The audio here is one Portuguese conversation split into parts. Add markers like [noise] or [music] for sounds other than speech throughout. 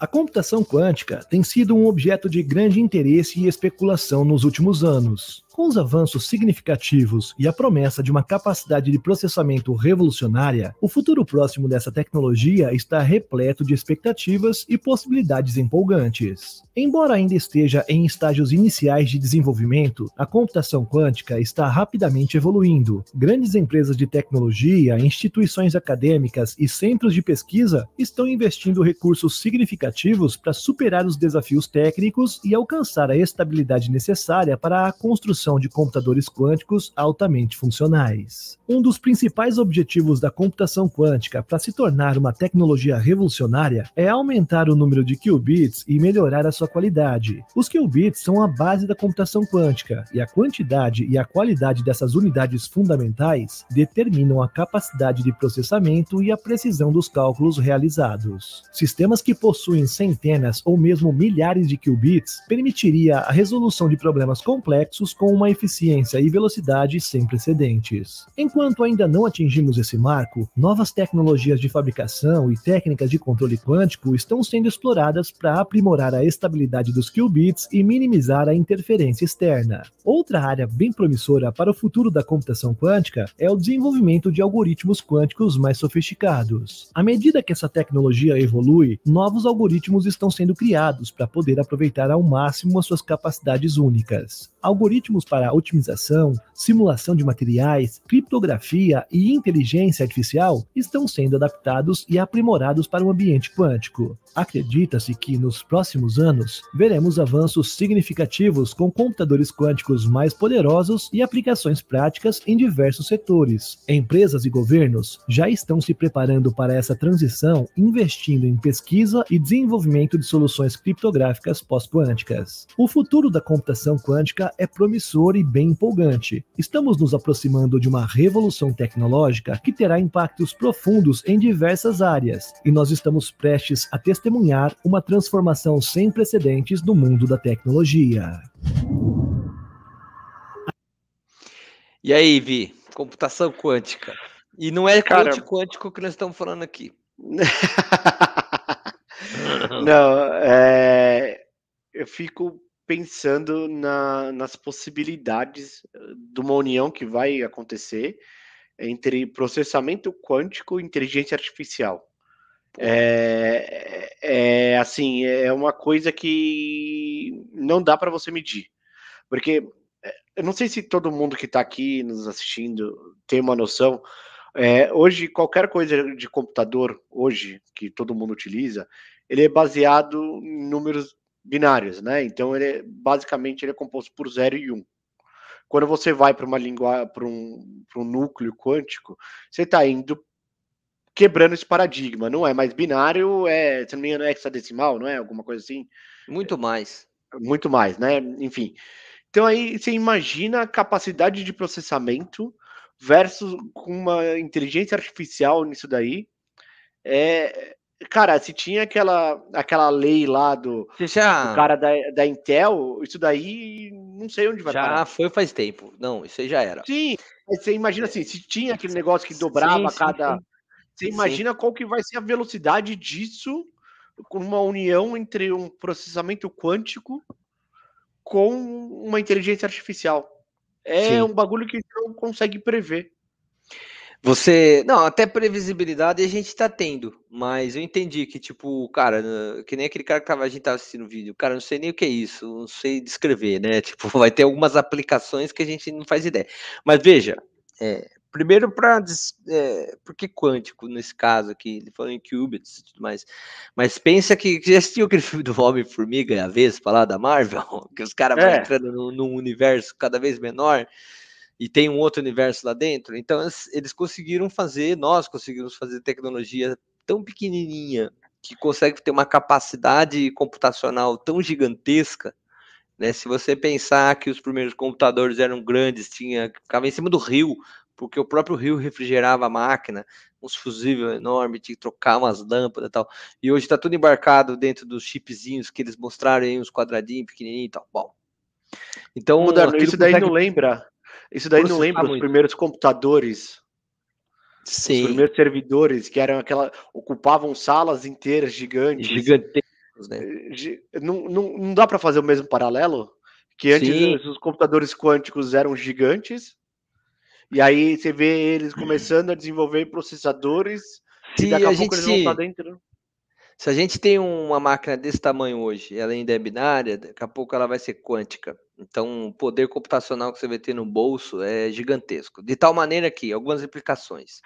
A computação quântica tem sido um objeto de grande interesse e especulação nos últimos anos. Com os avanços significativos e a promessa de uma capacidade de processamento revolucionária, o futuro próximo dessa tecnologia está repleto de expectativas e possibilidades empolgantes. Embora ainda esteja em estágios iniciais de desenvolvimento, a computação quântica está rapidamente evoluindo. Grandes empresas de tecnologia, instituições acadêmicas e centros de pesquisa estão investindo recursos significativos para superar os desafios técnicos e alcançar a estabilidade necessária para a construção de computadores quânticos altamente funcionais. Um dos principais objetivos da computação quântica para se tornar uma tecnologia revolucionária é aumentar o número de qubits e melhorar a sua qualidade. Os qubits são a base da computação quântica e a quantidade e a qualidade dessas unidades fundamentais determinam a capacidade de processamento e a precisão dos cálculos realizados. Sistemas que possuem centenas ou mesmo milhares de qubits permitiria a resolução de problemas complexos com uma eficiência e velocidade sem precedentes. Enquanto ainda não atingimos esse marco, novas tecnologias de fabricação e técnicas de controle quântico estão sendo exploradas para aprimorar a estabilidade dos qubits e minimizar a interferência externa. Outra área bem promissora para o futuro da computação quântica é o desenvolvimento de algoritmos quânticos mais sofisticados. À medida que essa tecnologia evolui, novos algoritmos estão sendo criados para poder aproveitar ao máximo as suas capacidades únicas. Algoritmos para otimização, simulação de materiais, criptografia e inteligência artificial estão sendo adaptados e aprimorados para o ambiente quântico. Acredita-se que nos próximos anos veremos avanços significativos com computadores quânticos mais poderosos e aplicações práticas em diversos setores. Empresas e governos já estão se preparando para essa transição, investindo em pesquisa e desenvolvimento de soluções criptográficas pós-quânticas. O futuro da computação quântica é promissor e bem empolgante. Estamos nos aproximando de uma revolução tecnológica que terá impactos profundos em diversas áreas, e nós estamos prestes a testemunhar uma transformação sem precedentes no mundo da tecnologia. E aí, Vi, computação quântica. E não é Cara... quântico que nós estamos falando aqui. [laughs] não, é... eu fico pensando na, nas possibilidades eh, de uma união que vai acontecer entre processamento quântico e inteligência artificial. É, é, é assim, é uma coisa que não dá para você medir, porque eh, eu não sei se todo mundo que está aqui nos assistindo tem uma noção. É, hoje, qualquer coisa de computador, hoje, que todo mundo utiliza, ele é baseado em números binários, né? Então ele é, basicamente ele é composto por 0 e 1. Um. Quando você vai para uma linguagem, para um, um núcleo quântico, você está indo quebrando esse paradigma. Não é mais binário, é, se não me engano, é hexadecimal, não é? Alguma coisa assim. Muito mais. Muito mais, né? Enfim. Então aí você imagina a capacidade de processamento versus com uma inteligência artificial nisso daí. É, Cara, se tinha aquela, aquela lei lá do, já... do cara da, da Intel, isso daí não sei onde vai Já parar. foi faz tempo. Não, isso aí já era. Sim, você imagina assim, se tinha aquele negócio que dobrava sim, sim, cada. Sim. Você imagina qual que vai ser a velocidade disso com uma união entre um processamento quântico com uma inteligência artificial. É um bagulho que não consegue prever. Você. Não, até previsibilidade a gente tá tendo, mas eu entendi que, tipo, cara, que nem aquele cara que tava, a gente tava assistindo o vídeo, cara, não sei nem o que é isso, não sei descrever, né? [laughs] Tipo, vai ter algumas aplicações que a gente não faz ideia. Mas veja, é, primeiro para. É, por que quântico nesse caso aqui? Ele falou em qubits e tudo mais. Mas pensa que, que já assistiu aquele [laughs] filme do Homem-Formiga e a Vespa lá da Marvel, [laughs] que os caras é. vão entrando num, num universo cada vez menor e tem um outro universo lá dentro. Então eles conseguiram fazer, nós conseguimos fazer tecnologia tão pequenininha que consegue ter uma capacidade computacional tão gigantesca, né? Se você pensar que os primeiros computadores eram grandes, tinha ficava em cima do rio, porque o próprio rio refrigerava a máquina, uns fusível enorme, tinha que trocar umas lâmpadas e tal. E hoje está tudo embarcado dentro dos chipzinhos que eles mostraram aí, uns quadradinhos pequenininhos e tal. Bom. Então, Moderno, isso daí consegue... não lembra isso daí não lembra os primeiros computadores? Sim. Os primeiros servidores que eram aquela. ocupavam salas inteiras gigantes. Gigante. quânticos, né? Não, não, não dá para fazer o mesmo paralelo? Que antes Sim. os computadores quânticos eram gigantes, e aí você vê eles começando a desenvolver processadores, Se e daqui a, a pouco gente... eles vão estar dentro. Se a gente tem uma máquina desse tamanho hoje, ela ainda é binária, daqui a pouco ela vai ser quântica. Então, o poder computacional que você vai ter no bolso é gigantesco. De tal maneira que, algumas implicações.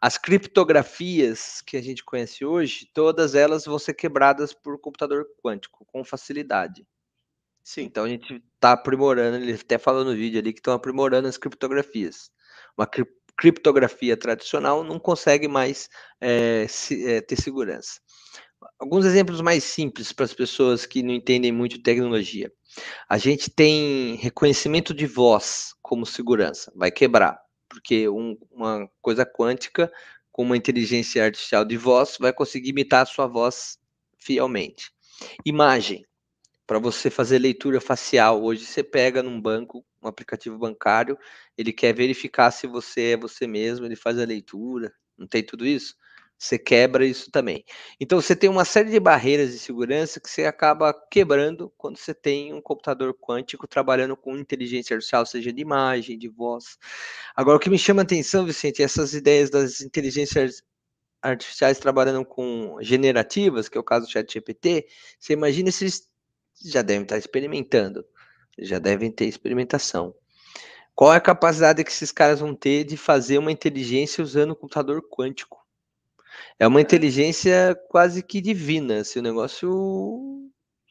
As criptografias que a gente conhece hoje, todas elas vão ser quebradas por computador quântico com facilidade. Sim. Então a gente está aprimorando, ele até falou no vídeo ali que estão aprimorando as criptografias. Uma cri criptografia tradicional não consegue mais é, se, é, ter segurança. Alguns exemplos mais simples para as pessoas que não entendem muito tecnologia. A gente tem reconhecimento de voz como segurança, vai quebrar, porque um, uma coisa quântica com uma inteligência artificial de voz vai conseguir imitar a sua voz fielmente. Imagem para você fazer leitura facial. Hoje você pega num banco, um aplicativo bancário, ele quer verificar se você é você mesmo, ele faz a leitura, não tem tudo isso? Você quebra isso também. Então você tem uma série de barreiras de segurança que você acaba quebrando quando você tem um computador quântico trabalhando com inteligência artificial, seja de imagem, de voz. Agora, o que me chama a atenção, Vicente, é essas ideias das inteligências artificiais trabalhando com generativas, que é o caso do ChatGPT, você imagina se eles já devem estar experimentando, já devem ter experimentação. Qual é a capacidade que esses caras vão ter de fazer uma inteligência usando um computador quântico? É uma é. inteligência quase que divina, assim, o negócio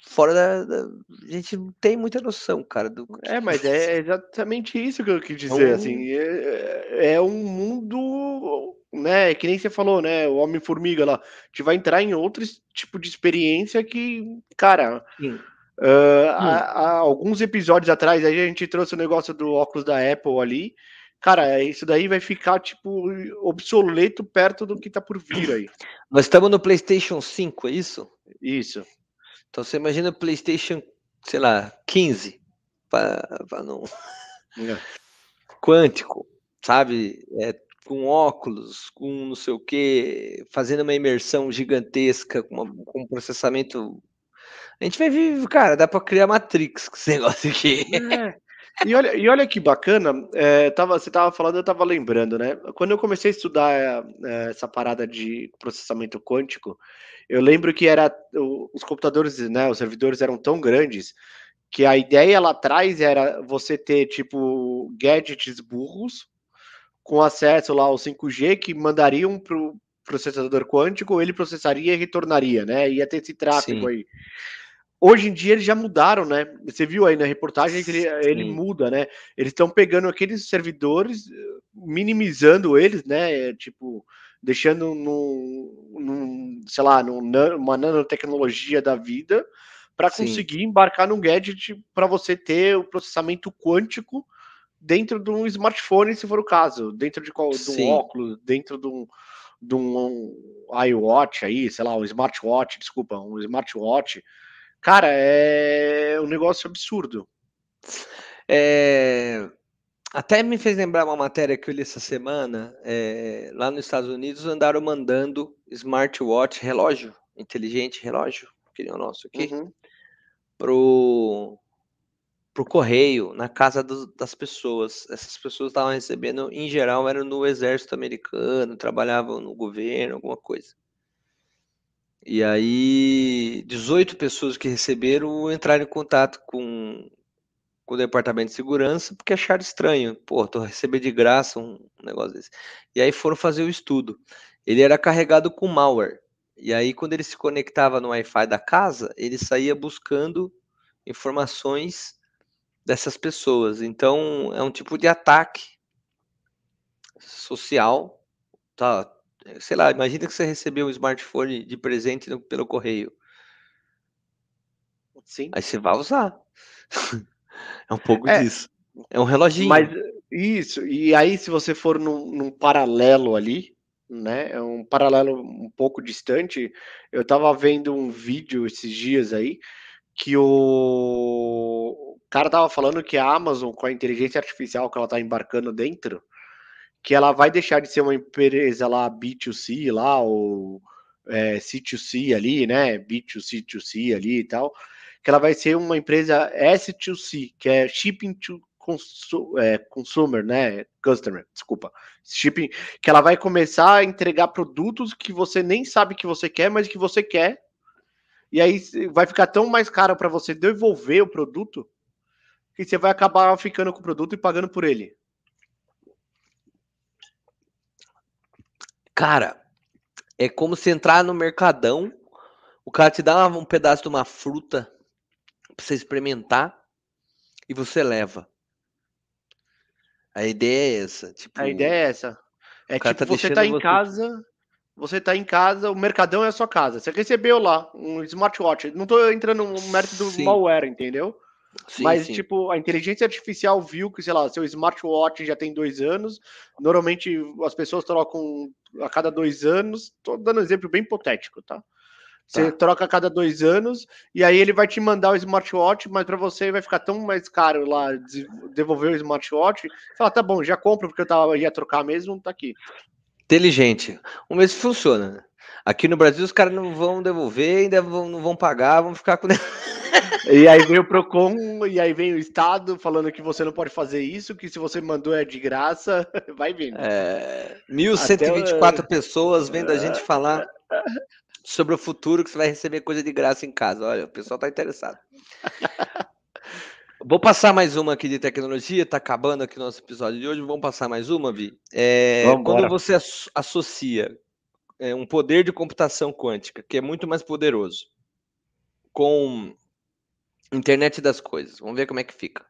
fora da, da, A gente não tem muita noção, cara. Do... É, mas é exatamente isso que eu quis dizer, é um... assim. É, é, um mundo, né? Que nem você falou, né? O Homem-Formiga lá. Gente vai entrar em outro tipo de experiência que, cara. Uh, há, há, alguns episódios atrás, aí a gente trouxe o negócio do óculos da Apple ali. Cara, isso daí vai ficar, tipo, obsoleto perto do que tá por vir aí. Nós estamos no PlayStation 5, é isso? Isso. Então você imagina o PlayStation, sei lá, 15, para não. É. Quântico, sabe? É, com óculos, com não sei o que, fazendo uma imersão gigantesca, com, uma, com um processamento a gente vai ver, cara, dá para criar Matrix com esse [laughs] negócio aqui. É. E olha, e olha que bacana, é, tava, você tava falando, eu tava lembrando, né? Quando eu comecei a estudar é, essa parada de processamento quântico, eu lembro que era os computadores, né, os servidores eram tão grandes que a ideia lá atrás era você ter tipo gadgets burros com acesso lá ao 5G que mandariam pro processador quântico, ele processaria e retornaria, né? Ia ter esse tráfego Sim. aí. Hoje em dia eles já mudaram, né? Você viu aí na reportagem que ele, ele muda, né? Eles estão pegando aqueles servidores, minimizando eles, né? Tipo, deixando num, num sei lá, numa nanotecnologia da vida para conseguir embarcar num gadget para você ter o processamento quântico dentro de um smartphone, se for o caso, dentro de, qual, de um óculos, dentro de um, de um iWatch aí, sei lá, um smartwatch, desculpa, um smartwatch Cara, é um negócio absurdo. É... Até me fez lembrar uma matéria que eu li essa semana. É... Lá nos Estados Unidos andaram mandando smartwatch, relógio inteligente, relógio, que nem o nosso aqui, uhum. pro, pro correio, na casa do, das pessoas. Essas pessoas estavam recebendo, em geral, eram no exército americano, trabalhavam no governo, alguma coisa. E aí, 18 pessoas que receberam entraram em contato com, com o departamento de segurança porque acharam estranho. Pô, tô recebendo de graça um negócio desse. E aí foram fazer o estudo. Ele era carregado com malware. E aí, quando ele se conectava no Wi-Fi da casa, ele saía buscando informações dessas pessoas. Então, é um tipo de ataque social, tá? Sei lá, imagina que você recebeu um smartphone de presente no, pelo correio. Sim. Aí você vai usar. [laughs] é um pouco é, disso. É um reloginho. Mas isso, e aí se você for num, num, paralelo ali, né? É um paralelo um pouco distante. Eu tava vendo um vídeo esses dias aí que o, o cara tava falando que a Amazon, com a inteligência artificial que ela tá embarcando dentro, que ela vai deixar de ser uma empresa lá B2C lá, ou é, C2C ali, né? B2C2C ali e tal, que ela vai ser uma empresa S2C, que é Shipping to é, Consumer, né? Customer, desculpa. Shipping, que ela vai começar a entregar produtos que você nem sabe que você quer, mas que você quer. E aí vai ficar tão mais caro para você devolver o produto que você vai acabar ficando com o produto e pagando por ele. Cara, é como se entrar no mercadão, o cara te dá um pedaço de uma fruta pra você experimentar e você leva. A ideia é essa. Tipo, a ideia é essa. É tipo, tá você tá em você... casa, você tá em casa, o mercadão é a sua casa. Você recebeu lá um smartwatch. Não tô entrando no mérito do Sim. malware, entendeu? Sim, Mas, sim. tipo, a inteligência artificial viu que, sei lá, seu smartwatch já tem dois anos. Normalmente as pessoas trocam a cada dois anos. Tô dando um exemplo bem hipotético, tá? Você tá. troca a cada dois anos e aí ele vai te mandar o smartwatch, mas para você vai ficar tão mais caro lá devolver o smartwatch. Fala, tá bom, já compro porque eu tava, ia trocar mesmo, tá aqui. Inteligente. Ver se funciona. Aqui no Brasil os caras não vão devolver, ainda vão, não vão pagar, vão ficar com. [laughs] [laughs] e aí vem o Procon, e aí vem o Estado falando que você não pode fazer isso, que se você mandou é de graça, [laughs] vai vindo. É, 1.124 Até... pessoas vendo a gente falar sobre o futuro que você vai receber coisa de graça em casa. Olha, o pessoal tá interessado. Vou passar mais uma aqui de tecnologia, tá acabando aqui o nosso episódio de hoje. Vamos passar mais uma, Vi? É, quando você associa é, um poder de computação quântica, que é muito mais poderoso, com internet das coisas. Vamos ver como é que fica.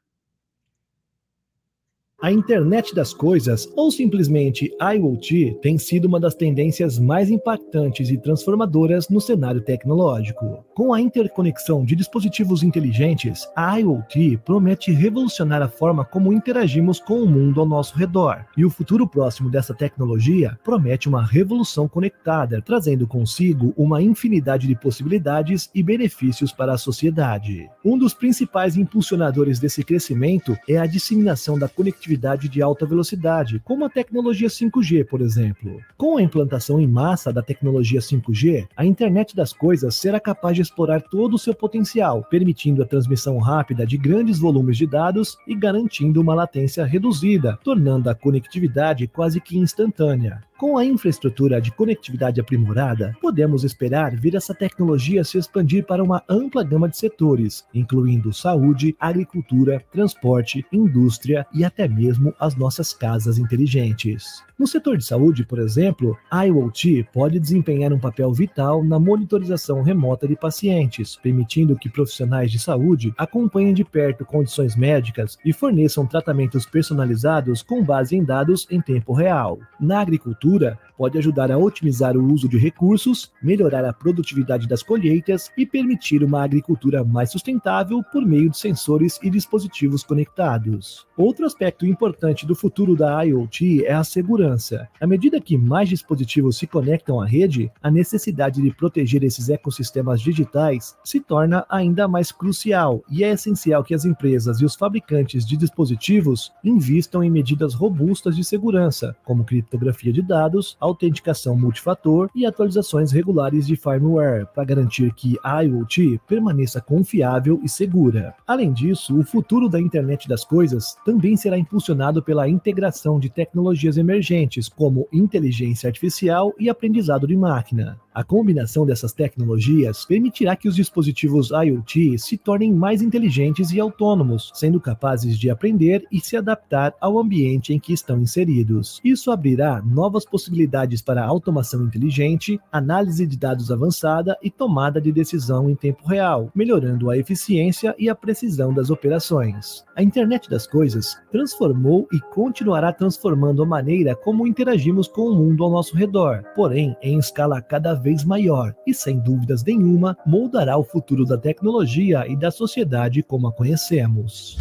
A internet das coisas, ou simplesmente IoT, tem sido uma das tendências mais impactantes e transformadoras no cenário tecnológico. Com a interconexão de dispositivos inteligentes, a IoT promete revolucionar a forma como interagimos com o mundo ao nosso redor. E o futuro próximo dessa tecnologia promete uma revolução conectada, trazendo consigo uma infinidade de possibilidades e benefícios para a sociedade. Um dos principais impulsionadores desse crescimento é a disseminação da conectividade conectividade de alta velocidade, como a tecnologia 5G, por exemplo. Com a implantação em massa da tecnologia 5G, a internet das coisas será capaz de explorar todo o seu potencial, permitindo a transmissão rápida de grandes volumes de dados e garantindo uma latência reduzida, tornando a conectividade quase que instantânea. Com a infraestrutura de conectividade aprimorada, podemos esperar ver essa tecnologia se expandir para uma ampla gama de setores, incluindo saúde, agricultura, transporte, indústria e até mesmo as nossas casas inteligentes. No setor de saúde, por exemplo, a IoT pode desempenhar um papel vital na monitorização remota de pacientes, permitindo que profissionais de saúde acompanhem de perto condições médicas e forneçam tratamentos personalizados com base em dados em tempo real. Na agricultura, pode ajudar a otimizar o uso de recursos, melhorar a produtividade das colheitas e permitir uma agricultura mais sustentável por meio de sensores e dispositivos conectados. Outro aspecto importante do futuro da IoT é a segurança. À medida que mais dispositivos se conectam à rede, a necessidade de proteger esses ecossistemas digitais se torna ainda mais crucial e é essencial que as empresas e os fabricantes de dispositivos invistam em medidas robustas de segurança, como criptografia de dados, autenticação multifator e atualizações regulares de firmware para garantir que a IoT permaneça confiável e segura. Além disso, o futuro da internet das coisas também será impulsionado pela integração de tecnologias emergentes como inteligência artificial e aprendizado de máquina. A combinação dessas tecnologias permitirá que os dispositivos IoT se tornem mais inteligentes e autônomos, sendo capazes de aprender e se adaptar ao ambiente em que estão inseridos. Isso abrirá novas possibilidades para automação inteligente, análise de dados avançada e tomada de decisão em tempo real, melhorando a eficiência e a precisão das operações. A internet das coisas transformou e continuará transformando a maneira como interagimos com o mundo ao nosso redor, porém em escala cada vez maior e, sem dúvidas nenhuma, moldará o futuro da tecnologia e da sociedade como a conhecemos.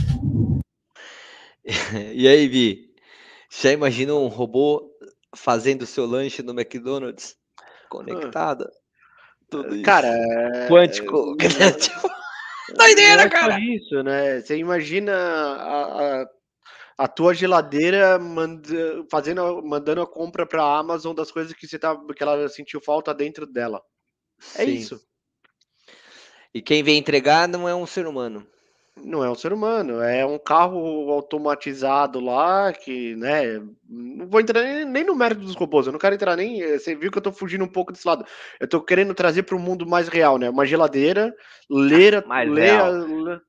[laughs] E aí, Vi? Já imagina um robô fazendo seu lanche no McDonald's? Conectada? Tudo isso. Cara, quântico. [laughs] É... Doideira, cara! isso, né? Você imagina a, a a tua geladeira manda, fazendo, mandando a compra para a Amazon das coisas que você tá, que ela sentiu falta dentro dela. É Sim. isso. E quem vem entregar não é um ser humano. Não é um ser humano, é um carro automatizado lá que, né? Não vou entrar nem, nem no mérito dos robôs, eu não quero entrar nem. Você viu que eu tô fugindo um pouco desse lado. Eu tô querendo trazer para o mundo mais real, né? Uma geladeira, ler, Mais ler.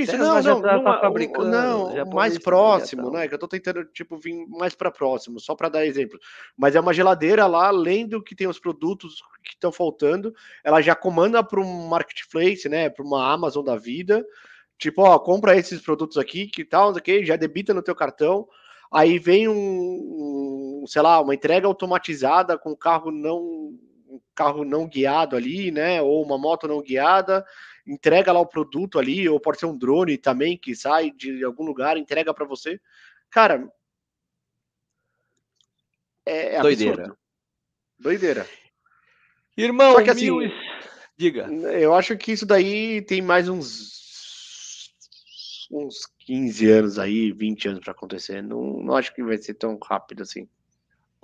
Isso, não, já não, tá- tá fabricando, não, mais próximo, tá. né? Que eu tô tentando, tipo, vir mais para próximo, só para dar exemplo. Mas é uma geladeira lá, lendo que tem os produtos que estão faltando, ela já comanda para um marketplace, né? Para uma Amazon da vida. Tipo, ó, compra esses produtos aqui, que tal, o quê, já debita no teu cartão. Aí vem um, um, sei lá, uma entrega automatizada com um carro não carro não guiado ali, né? Ou uma moto não guiada, entrega lá o produto ali, ou pode ser um drone também que sai de algum lugar, entrega para você. Cara, é, é Doideira. absurdo. Doideira. Irmão, Só que assim, mil Diga. Eu acho que isso daí tem mais uns uns 15 anos aí, 20 anos para acontecer. Não, não acho que vai ser tão rápido assim.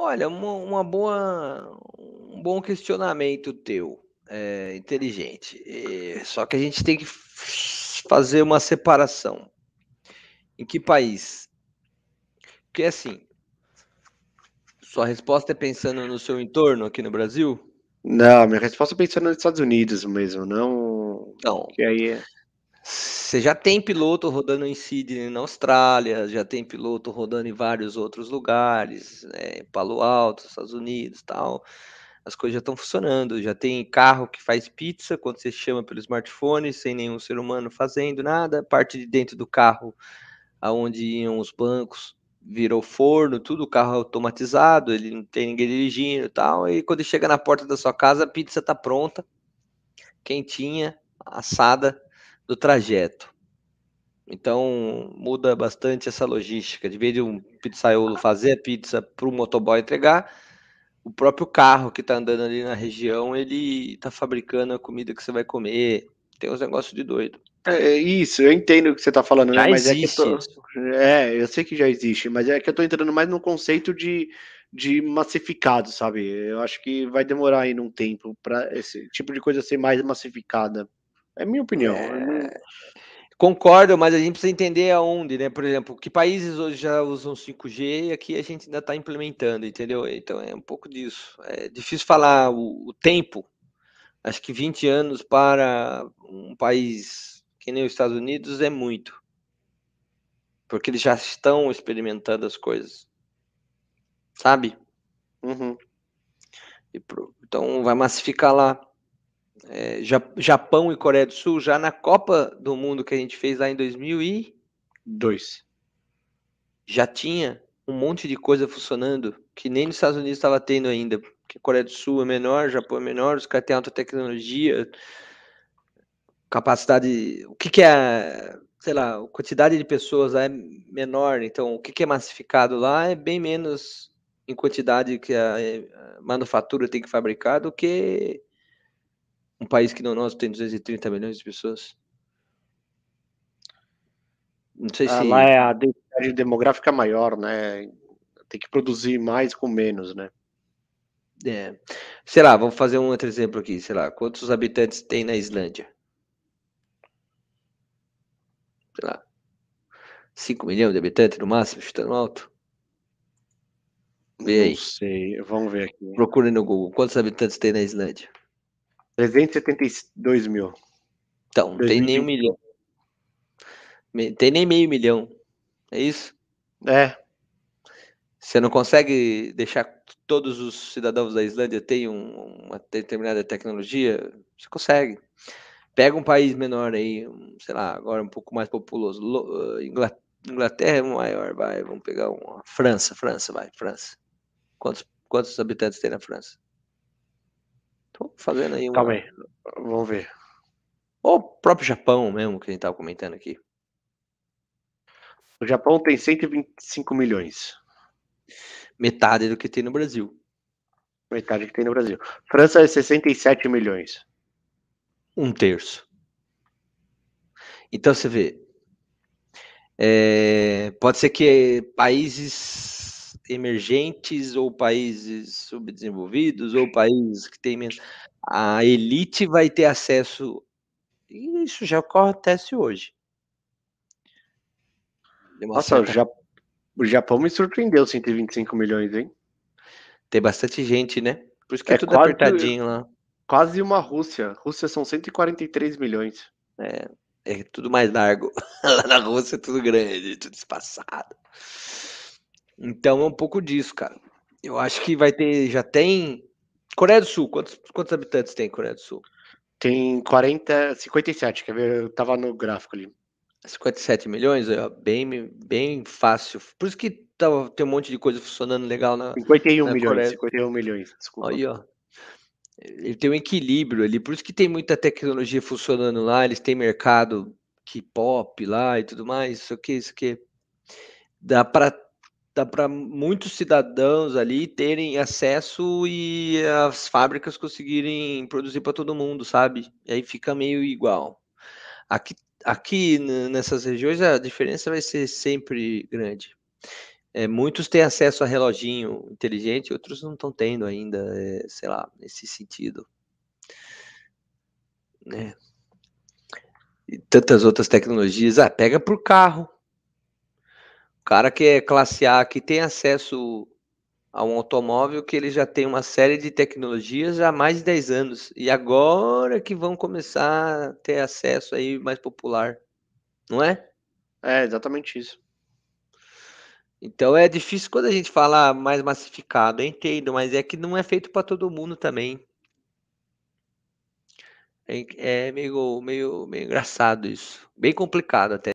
Olha, uma, uma boa, um bom questionamento teu, é, inteligente. É, só que a gente tem que fazer uma separação. Em que país? Porque assim, sua resposta é pensando no seu entorno aqui no Brasil? Não, minha resposta é pensando nos Estados Unidos mesmo, não. Não. Que aí é. Você já tem piloto rodando em Sydney, na Austrália, já tem piloto rodando em vários outros lugares, né, Palo Alto, Estados Unidos, tal. As coisas já estão funcionando. Já tem carro que faz pizza quando você chama pelo smartphone, sem nenhum ser humano fazendo nada. Parte de dentro do carro, aonde iam os bancos, virou forno, tudo carro automatizado. Ele não tem ninguém dirigindo, tal. E quando chega na porta da sua casa, a pizza está pronta, quentinha, assada do trajeto. Então muda bastante essa logística. De vez de um pizzaiolo fazer a pizza para o motoboy entregar, o próprio carro que está andando ali na região, ele está fabricando a comida que você vai comer. Tem uns negócios de doido. É isso, eu entendo o que você tá falando, Já né? Mas existe é que eu tô... É, eu sei que já existe, mas é que eu tô entrando mais no conceito de, de massificado, sabe? Eu acho que vai demorar aí um tempo para esse tipo de coisa ser mais massificada. É minha opinião. não- Concordo, mas a gente precisa entender aonde, né? Por exemplo, que países hoje já usam 5G e aqui a gente ainda está implementando, entendeu? Então é um pouco disso. É difícil falar o, o tempo. Acho que 20 anos para um país que nem os Estados Unidos é muito. Porque eles já estão experimentando as coisas. Sabe? Uhum. E Então vai massificar lá. É, Ja- Japão e Coreia do Sul, já na Copa do Mundo que a gente fez lá em 2000 e Dois. já tinha um monte de coisa funcionando que nem nos Estados Unidos estava tendo ainda. Porque Coreia do Sul é menor, Japão é menor, os caras têm alta tecnologia, capacidade. O que, que é, sei lá, a quantidade de pessoas lá é menor, então o que, que é massificado lá é bem menos em quantidade que a, a manufatura tem que fabricar do que um país que não nosso tem 230 milhões de pessoas. Não sei Ah, se. lá é a densidade demográfica maior, né? Tem que produzir mais com menos, né? É. Sei lá, vamos fazer um outro exemplo aqui. Sei lá, quantos habitantes tem na Islândia? Sei lá, 5 milhões de habitantes no máximo, chutando alto? Vê aí, Não sei, vamos ver aqui. procure no Google. Quantos habitantes tem na Islândia? 372 mil. Então, não tem nem um 2020. milhão. Tem nem meio milhão. É isso? É, Você não consegue deixar todos os cidadãos da Islândia tenham uma determinada tecnologia? Você consegue. Pega um país menor aí, sei lá, agora um pouco mais populoso. Lo- eh, Ingla- Inglaterra é maior, vai. Vamos pegar uma França, França, vai, França. Quantos, quantos habitantes tem na França? Fazendo aí uma... calma aí. Vamos ver. Ou o próprio Japão mesmo, que a gente tava comentando aqui. O Japão tem 125 milhões. Metade do que tem no Brasil. Metade que tem no Brasil. França é 67 milhões. Um terço. Então você vê. É, pode ser que países emergentes ou países subdesenvolvidos ou países que têm menos. A elite vai ter acesso. Isso já acontece hoje. Nossa, certa... já, o Japão me surpreendeu 125 milhões, hein? Tem bastante gente, né? Por isso que é, é tudo quase, apertadinho lá. Quase uma Rússia. Rússia são 143 milhões. É, é tudo mais largo. [laughs] Lá na Rússia é tudo grande, tudo espaçado. Então é um pouco disso, cara. Eu acho que vai ter, já tem. Coreia do Sul, quantos, quantos habitantes tem Coreia do Sul? Tem 40, 57, quer ver? Eu tava no gráfico ali. 57 milhões, é bem, bem fácil. Por isso que tem um monte de coisa funcionando legal na. 51 na milhões, Coreia. 51 milhões, desculpa. Aí, ó. Ele tem um equilíbrio ali, por isso que tem muita tecnologia funcionando lá, eles têm mercado K-pop lá e tudo mais, isso aqui, isso aqui. Dá para dá para muitos cidadãos ali terem acesso e as fábricas conseguirem produzir para todo mundo, sabe? E aí fica meio igual. Aqui, aqui nessas regiões a diferença vai ser sempre grande. É, muitos têm acesso a reloginho inteligente, outros não estão tendo ainda, é, sei lá, nesse sentido. Né? E tantas outras tecnologias. Ah, pega por carro. O cara que é classe A, que tem acesso a um automóvel que ele já tem uma série de tecnologias há mais de 10 anos. E agora que vão começar a ter acesso aí mais popular. Não é? É, exatamente isso. Então é difícil quando a gente fala mais massificado, eu entendo, mas é que não é feito para todo mundo também. É, é meio, meio, meio engraçado isso. Bem complicado até.